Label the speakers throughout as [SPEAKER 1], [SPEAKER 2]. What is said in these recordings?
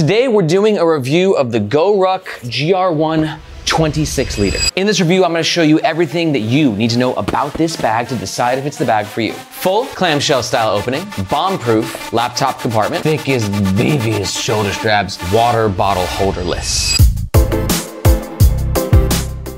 [SPEAKER 1] Today we're doing a review of the GoRuck GR1 26 liter. In this review, I'm gonna show you everything that you need to know about this bag to decide if it's the bag for you. Full clamshell style opening, bomb-proof laptop compartment, thickest, beefiest shoulder straps, water bottle holderless.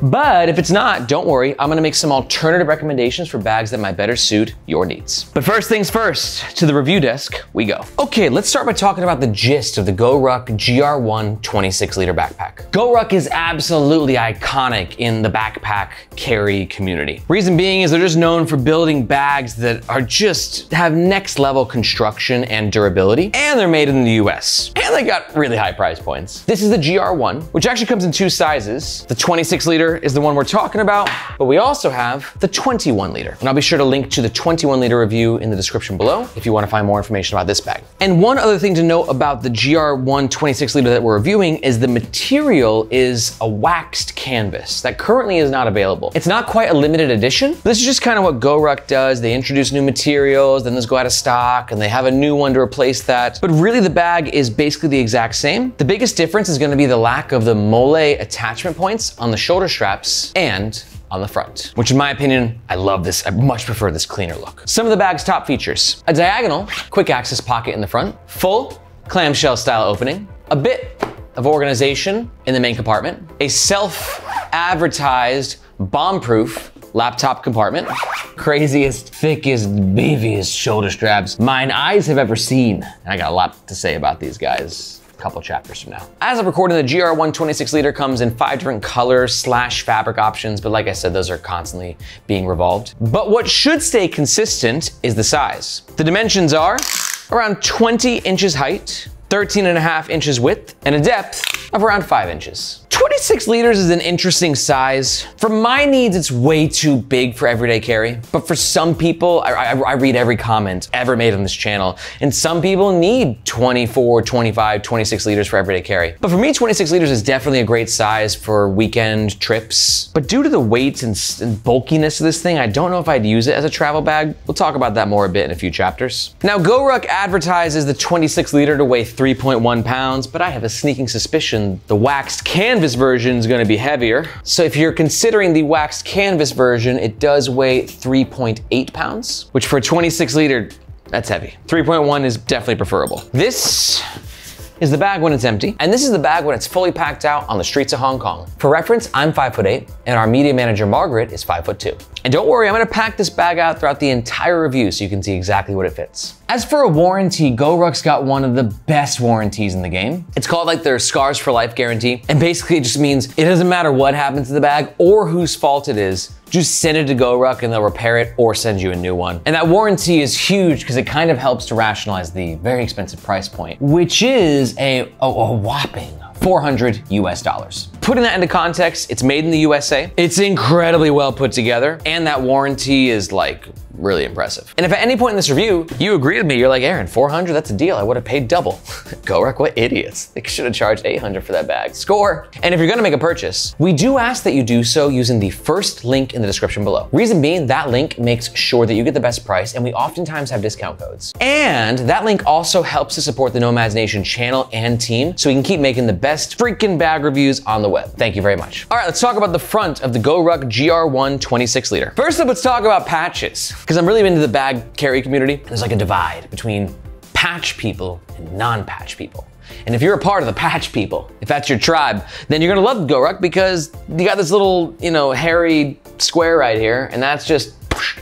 [SPEAKER 1] But if it's not, don't worry, I'm gonna make some alternative recommendations for bags that might better suit your needs. But first things first, to the review desk we go. Okay, let's start by talking about the gist of the GoRuck GR1 26 liter backpack. GoRuck is absolutely iconic in the backpack carry community. Reason being is they're just known for building bags that are just have next level construction and durability, and they're made in the US. And they got really high price points. This is the GR1, which actually comes in two sizes, the 26 liter is the one we're talking about, but we also have the 21 liter. And I'll be sure to link to the 21 liter review in the description below if you wanna find more information about this bag. And one other thing to note about the GR1 26 liter that we're reviewing is the material is a waxed canvas that currently is not available. It's not quite a limited edition. This is just kind of what GoRuck does. They introduce new materials, then those go out of stock, and they have a new one to replace that. But really the bag is basically the exact same. The biggest difference is gonna be the lack of the MOLLE attachment points on the shoulder strap straps and on the front, which in my opinion, I love this. I much prefer this cleaner look. Some of the bag's top features, a diagonal quick access pocket in the front, full clamshell style opening, a bit of organization in the main compartment, a self-advertised bomb-proof laptop compartment, craziest, thickest, beefiest shoulder straps mine eyes have ever seen. And I got a lot to say about these guys couple chapters from now. As of recording, the GR126 liter comes in five different colors slash fabric options, but like I said, those are constantly being revolved. But what should stay consistent is the size. The dimensions are around 20 inches height, 13 and a half inches width, and a depth of around five inches. 26 liters is an interesting size. For my needs, it's way too big for everyday carry. But for some people, I, I, I, read every comment ever made on this channel, and some people need 24, 25, 26 liters for everyday carry. But for me, 26 liters is definitely a great size for weekend trips. But due to the weight and, and bulkiness of this thing, I don't know if I'd use it as a travel bag. We'll talk about that more a bit in a few chapters. Now, GoRuck advertises the 26 liter to weigh 3.1 pounds, but I have a sneaking suspicion the waxed canvas canvas version is gonna be heavier. So if you're considering the waxed canvas version, it does weigh 3.8 pounds, which for a 26 liter, that's heavy. 3.1 is definitely preferable. This is the bag when it's empty, and this is the bag when it's fully packed out on the streets of Hong Kong. For reference, I'm five foot eight, and our media manager Margaret is five foot two. And don't worry, I'm gonna pack this bag out throughout the entire review so you can see exactly what it fits. As for a warranty, GoRuck's got one of the best warranties in the game. It's called like their scars for life guarantee. And basically it just means it doesn't matter what happens to the bag or whose fault it is, just send it to GoRuck and they'll repair it or send you a new one. And that warranty is huge because it kind of helps to rationalize the very expensive price point, which is a, a, a whopping 400 US dollars. Putting that into context, it's made in the USA. It's incredibly well put together and that warranty is like really impressive. And if at any point in this review, you agree with me, you're like, Aaron, 400, that's a deal. I would have paid double. GoRuck, what idiots. They should have charged 800 for that bag. Score. And if you're gonna make a purchase, we do ask that you do so using the first link in the description below. Reason being, that link makes sure that you get the best price and we oftentimes have discount codes. And that link also helps to support the Nomads Nation channel and team so we can keep making the best freaking bag reviews on the web. Thank you very much. All right, let's talk about the front of the GoRuck GR1 26 liter. First up, let's talk about patches because I'm really into the bag carry community. There's like a divide between patch people and non-patch people. And if you're a part of the patch people, if that's your tribe, then you're gonna love GoRuck because you got this little, you know, hairy square right here, and that's just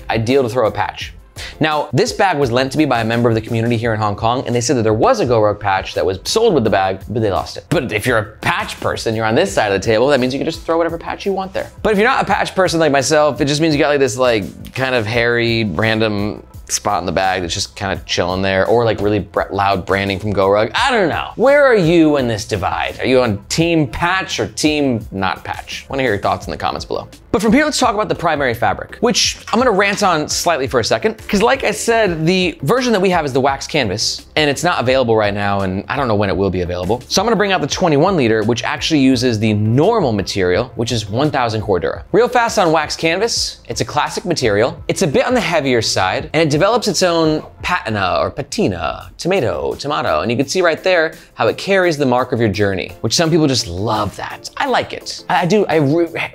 [SPEAKER 1] ideal to throw a patch. Now, this bag was lent to me by a member of the community here in Hong Kong, and they said that there was a GoRuck patch that was sold with the bag, but they lost it. But if you're a patch person, you're on this side of the table, that means you can just throw whatever patch you want there. But if you're not a patch person like myself, it just means you got like this like kind of hairy, random spot in the bag that's just kind of chilling there or like really loud branding from GoRuck. I don't know. Where are you in this divide? Are you on team patch or team not patch? I wanna hear your thoughts in the comments below. But from here, let's talk about the primary fabric, which I'm gonna rant on slightly for a second, because like I said, the version that we have is the wax canvas, and it's not available right now, and I don't know when it will be available. So I'm gonna bring out the 21 liter, which actually uses the normal material, which is 1000 Cordura. Real fast on wax canvas, it's a classic material. It's a bit on the heavier side, and it develops its own patina or patina, tomato, tomato, and you can see right there how it carries the mark of your journey, which some people just love that. I like it. I, do, I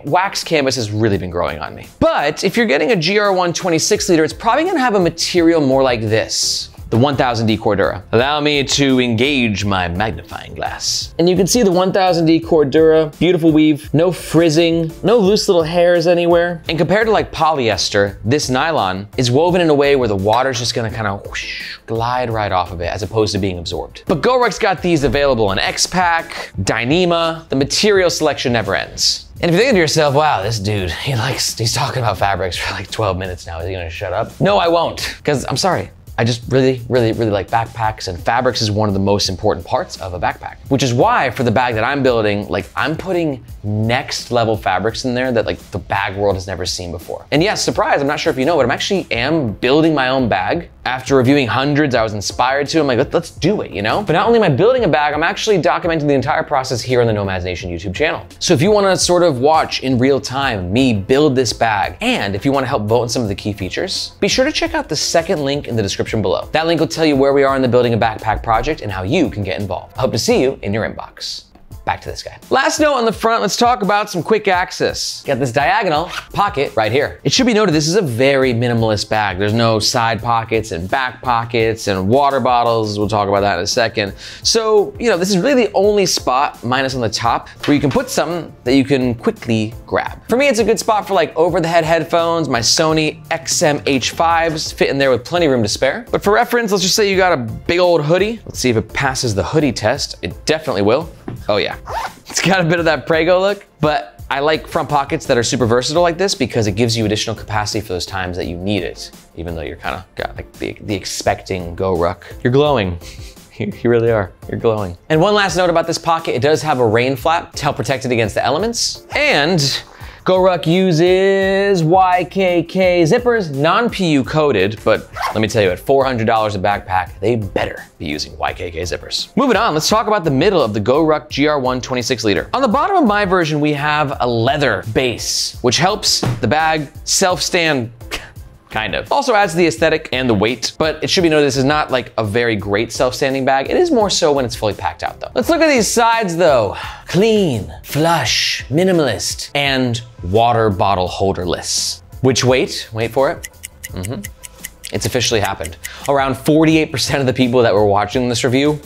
[SPEAKER 1] wax canvas has really been growing on me. But if you're getting a GR1 26 liter, it's probably gonna have a material more like this the 1000D Cordura. Allow me to engage my magnifying glass. And you can see the 1000D Cordura, beautiful weave, no frizzing, no loose little hairs anywhere. And compared to like polyester, this nylon is woven in a way where the water's just gonna kind of glide right off of it as opposed to being absorbed. But GoRuck's got these available in X-Pack, Dyneema, the material selection never ends. And if you're thinking to yourself, wow, this dude, he likes, he's talking about fabrics for like 12 minutes now. Is he gonna shut up? No, I won't, because I'm sorry. I just really, really, really like backpacks and fabrics is one of the most important parts of a backpack, which is why for the bag that I'm building, like I'm putting next level fabrics in there that like the bag world has never seen before. And yes, surprise, I'm not sure if you know, but I'm actually am building my own bag. After reviewing hundreds, I was inspired to, I'm like, let's do it, you know? But not only am I building a bag, I'm actually documenting the entire process here on the Nomads Nation YouTube channel. So if you wanna sort of watch in real time me build this bag, and if you wanna help vote on some of the key features, be sure to check out the second link in the description below. That link will tell you where we are in the building a backpack project and how you can get involved. I hope to see you in your inbox back to this guy. Last note on the front, let's talk about some quick access. Got this diagonal pocket right here. It should be noted, this is a very minimalist bag. There's no side pockets and back pockets and water bottles. We'll talk about that in a second. So, you know, this is really the only spot, minus on the top, where you can put something that you can quickly grab. For me, it's a good spot for like over-the-head headphones. My Sony XM-H5s fit in there with plenty of room to spare. But for reference, let's just say you got a big old hoodie. Let's see if it passes the hoodie test. It definitely will. Oh yeah, it's got a bit of that Prego look, but I like front pockets that are super versatile like this because it gives you additional capacity for those times that you need it, even though you're kind of got like the, the expecting GoRuck. You're glowing. You, really are. You're glowing. And one last note about this pocket, it does have a rain flap to help protect it against the elements. And GoRuck uses YKK zippers, non-PU coated, but let me tell you, at $400 a backpack, they better be using YKK zippers. Moving on, let's talk about the middle of the GoRuck GR1 26 liter. On the bottom of my version, we have a leather base, which helps the bag self-stand kind of. Also adds the aesthetic and the wait, but it should be noted this is not like a very great self-standing bag. It is more so when it's fully packed out though. Let's look at these sides though. Clean, flush, minimalist, and water bottle holderless. Which weight, wait for it. Mm -hmm. It's officially happened. Around 48% of the people that were watching this review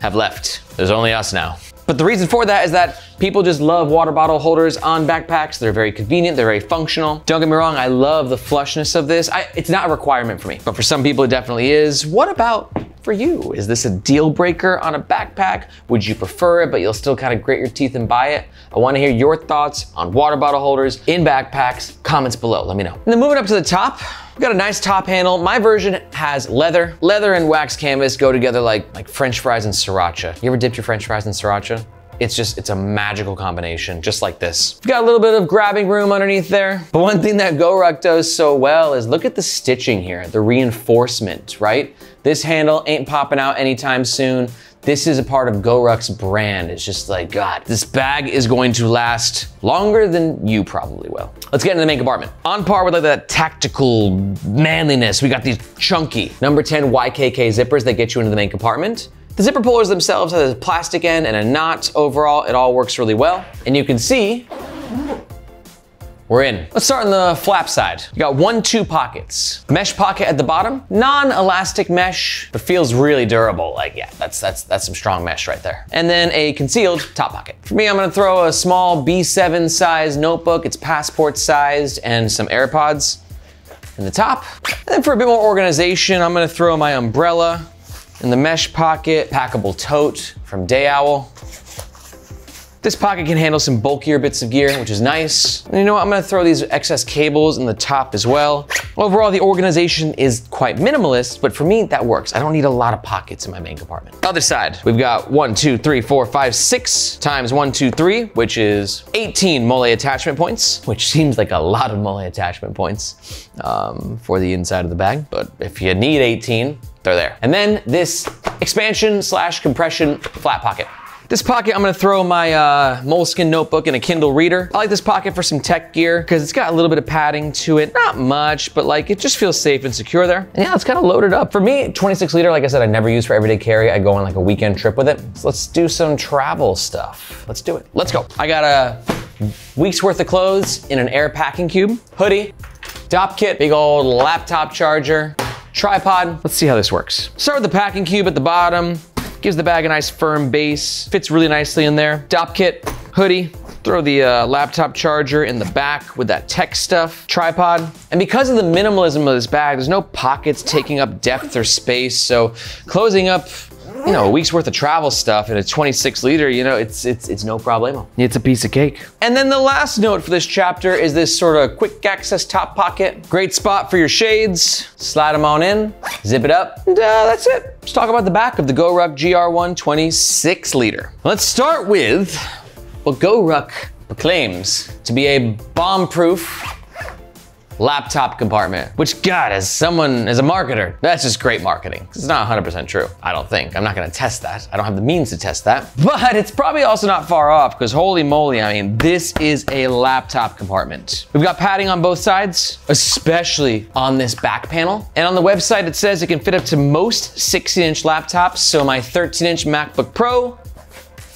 [SPEAKER 1] have left. There's only us now. But the reason for that is that people just love water bottle holders on backpacks. They're very convenient, they're very functional. Don't get me wrong, I love the flushness of this. I, it's not a requirement for me, but for some people it definitely is. What about for you? Is this a deal breaker on a backpack? Would you prefer it, but you'll still kind of grit your teeth and buy it? I wanna hear your thoughts on water bottle holders in backpacks. Comments below, let me know. And then moving up to the top, We've got a nice top handle. My version has leather. Leather and wax canvas go together like, like french fries and sriracha. You ever dipped your french fries in sriracha? It's just, it's a magical combination, just like this. You've got a little bit of grabbing room underneath there. But one thing that GoRuck does so well is look at the stitching here, the reinforcement, right? This handle ain't popping out anytime soon. This is a part of GoRuck's brand. It's just like, God, this bag is going to last longer than you probably will. Let's get into the main compartment. On par with like that tactical manliness, we got these chunky number 10 YKK zippers that get you into the main compartment. The zipper pullers themselves have a plastic end and a knot. Overall, it all works really well. And you can see we're in. Let's start on the flap side. You got one, two pockets. Mesh pocket at the bottom, non-elastic mesh, but feels really durable. Like, yeah, that's, that's, that's some strong mesh right there. And then a concealed top pocket. For me, I'm gonna throw a small B7 size notebook. It's passport sized and some AirPods in the top. And then for a bit more organization, I'm gonna throw my umbrella in the mesh pocket, packable tote from Day Owl. This pocket can handle some bulkier bits of gear, which is nice. And you know what, I'm gonna throw these excess cables in the top as well. Overall, the organization is quite minimalist, but for me, that works. I don't need a lot of pockets in my main compartment. Other side, we've got one, two, three, four, five, six times one, two, three, which is 18 MOLLE attachment points, which seems like a lot of MOLLE attachment points um, for the inside of the bag. But if you need 18, they're there. And then this expansion slash compression flat pocket. This pocket, I'm gonna throw my uh, Moleskine notebook and a Kindle reader. I like this pocket for some tech gear because it's got a little bit of padding to it. Not much, but like it just feels safe and secure there. And yeah, it's kind of loaded up. For me, 26 liter, like I said, I never use for everyday carry. I go on like a weekend trip with it. So let's do some travel stuff. Let's do it. Let's go. I got a week's worth of clothes in an Aer packing cube, hoodie, Dopp kit, big old laptop charger, tripod. Let's see how this works. Start with the packing cube at the bottom. Gives the bag a nice firm base, fits really nicely in there. Dopp kit, hoodie, throw the uh, laptop charger in the back with that tech stuff, tripod. And because of the minimalism of this bag, there's no pockets taking up depth or space. So closing up you know, a week's worth of travel stuff in a 26 liter, you know, it's it's it's no problemo. It's a piece of cake. And then the last note for this chapter is this sort of quick access top pocket. Great spot for your shades. Slide them on in, zip it up, and uh, that's it. Let's talk about the back of the GoRuck GR1 26 liter. Let's start with what GoRuck claims to be a bomb-proof laptop compartment, which God, as someone, as a marketer, that's just great marketing. It's not 100% true, I don't think. I'm not gonna test that. I don't have the means to test that. But it's probably also not far off because holy moly, I mean, this is a laptop compartment. We've got padding on both sides, especially on this back panel. And on the website, it says it can fit up to most 16 inch laptops. So my 13 inch MacBook Pro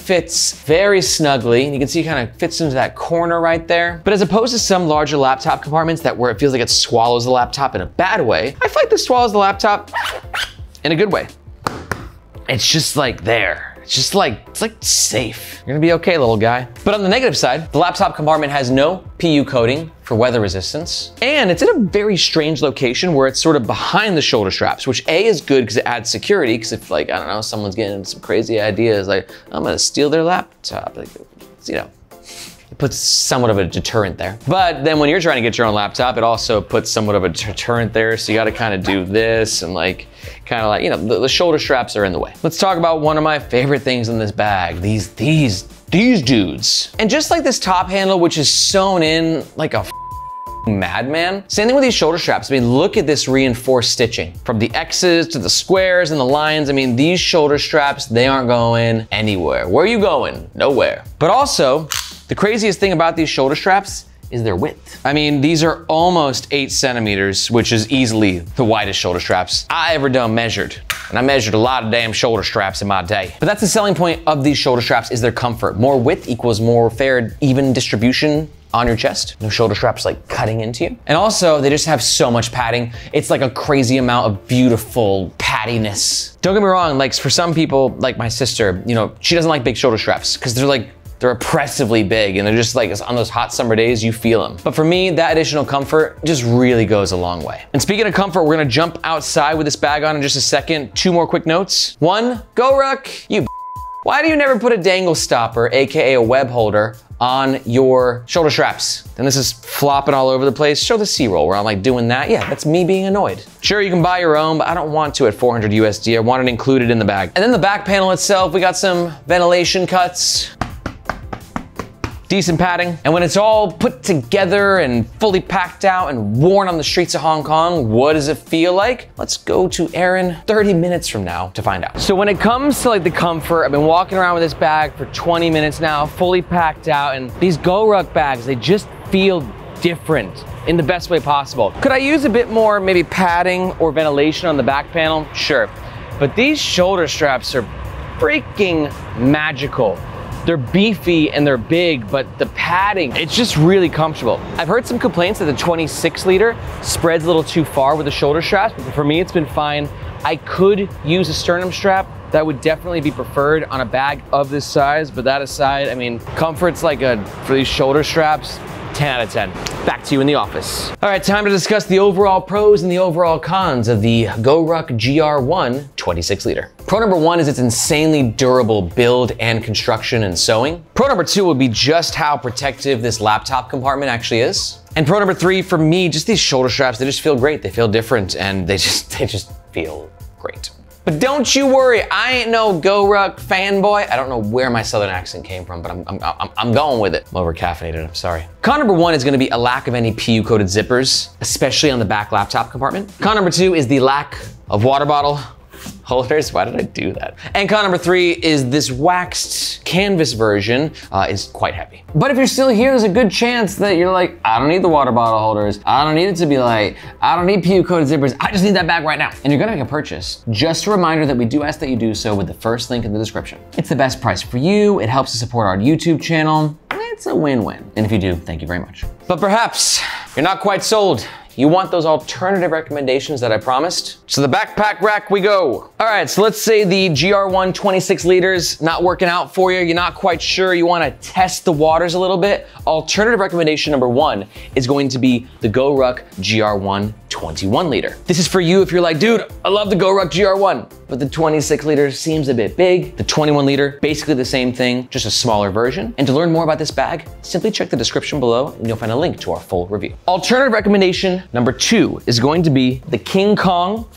[SPEAKER 1] fits very snugly. And you can see it kind of fits into that corner right there. But as opposed to some larger laptop compartments that where it feels like it swallows the laptop in a bad way, I feel like this swallows the laptop in a good way. It's just like there. It's just like, it's like safe. You're gonna be okay, little guy. But on the negative side, the laptop compartment has no PU coating for weather resistance. And it's in a very strange location where it's sort of behind the shoulder straps, which A is good because it adds security. Because if like, I don't know, someone's getting some crazy ideas, like, I'm gonna steal their laptop. Like, you know, puts somewhat of a deterrent there. But then when you're trying to get your own laptop, it also puts somewhat of a deterrent there. So you gotta kind of do this and like, kind of like, you know, the, the, shoulder straps are in the way. Let's talk about one of my favorite things in this bag. These, these, these dudes. And just like this top handle, which is sewn in like a madman. Same thing with these shoulder straps. I mean, look at this reinforced stitching. From the X's to the squares and the lines. I mean, these shoulder straps, they aren't going anywhere. Where are you going? Nowhere. But also, the craziest thing about these shoulder straps is their width. I mean, these are almost eight centimeters, which is easily the widest shoulder straps I ever done measured. And I measured a lot of damn shoulder straps in my day. But that's the selling point of these shoulder straps is their comfort. More width equals more fair, even distribution on your chest. No shoulder straps like cutting into you. And also they just have so much padding. It's like a crazy amount of beautiful paddiness. Don't get me wrong, like for some people, like my sister, you know, she doesn't like big shoulder straps because they're like they're oppressively big and they're just like on those hot summer days, you feel them. But for me, that additional comfort just really goes a long way. And speaking of comfort, we're gonna jump outside with this bag on in just a second. Two more quick notes. One, GoRuck, you why do you never put a dangle stopper, AKA a web holder, on your shoulder straps? And this is flopping all over the place. Show the C-roll where I'm like doing that. Yeah, that's me being annoyed. Sure, you can buy your own, but I don't want to at 400 USD. I want it included in the bag. And then the back panel itself, we got some ventilation cuts decent padding. And when it's all put together and fully packed out and worn on the streets of Hong Kong, what does it feel like? Let's go to Aaron 30 minutes from now to find out. So when it comes to like the comfort, I've been walking around with this bag for 20 minutes now, fully packed out, and these GoRuck bags, they just feel different in the best way possible. Could I use a bit more maybe padding or ventilation on the back panel? Sure. But these shoulder straps are freaking magical. They're beefy and they're big, but the padding, it's just really comfortable. I've heard some complaints that the 26 liter spreads a little too far with the shoulder straps, but for me, it's been fine. I could use a sternum strap. That would definitely be preferred on a bag of this size, but that aside, I mean, comfort's like a, for these shoulder straps, 10 out of 10. Back to you in the office. All right, time to discuss the overall pros and the overall cons of the GoRuck GR1 26 liter. Pro number one is its insanely durable build and construction and sewing. Pro number two would be just how protective this laptop compartment actually is. And pro number three for me, just these shoulder straps, they just feel great. They feel different and they just, they just feel great. But don't you worry, I ain't no GoRuck fanboy. I don't know where my southern accent came from, but I'm, I'm, I'm, I'm going with it. I'm over caffeinated, I'm sorry. Con number one is gonna be a lack of any PU coated zippers, especially on the back laptop compartment. Con number two is the lack of water bottle holders. Why did I do that? And con number three is this waxed canvas version uh, is quite heavy. But if you're still here, there's a good chance that you're like, I don't need the water bottle holders. I don't need it to be light. I don't need PU coated zippers. I just need that bag right now. And you're gonna make a purchase. Just a reminder that we do ask that you do so with the first link in the description. It's the best price for you. It helps to support our YouTube channel. It's a win-win. And if you do, thank you very much. But perhaps you're not quite sold. You want those alternative recommendations that I promised? So the backpack rack we go. All right, so let's say the GR1 26 liters not working out for you. You're not quite sure. You wanna test the waters a little bit. Alternative recommendation number one is going to be the GoRuck GR1 21 liter. This is for you if you're like, dude, I love the GoRuck GR1, but the 26 liter seems a bit big. The 21 liter, basically the same thing, just a smaller version. And to learn more about this bag, simply check the description below and you'll find a link to our full review. Alternative recommendation number two is going to be the King Kong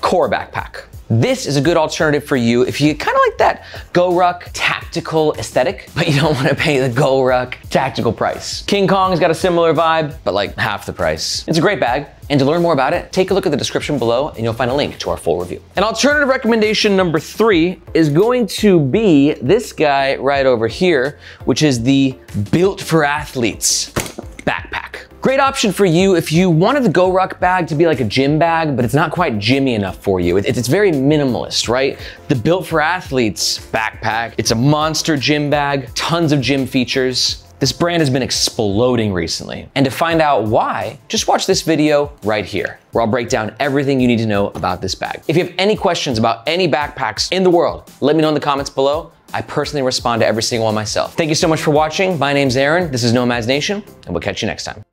[SPEAKER 1] Core Backpack. This is a good alternative for you if you kind of that GoRuck tactical aesthetic, but you don't want to pay the GoRuck tactical price. King Kong's got a similar vibe, but like half the price. It's a great bag. And to learn more about it, take a look at the description below and you'll find a link to our full review. And alternative recommendation number three is going to be this guy right over here, which is the Built for Athletes backpack. Great option for you if you wanted the GoRuck bag to be like a gym bag, but it's not quite gymmy enough for you. It's, very minimalist, right? The Built for Athletes backpack, it's a monster gym bag, tons of gym features. This brand has been exploding recently. And to find out why, just watch this video right here, where I'll break down everything you need to know about this bag. If you have any questions about any backpacks in the world, let me know in the comments below. I personally respond to every single one myself. Thank you so much for watching. My name's Aaron. This is Nomads Nation, and we'll catch you next time.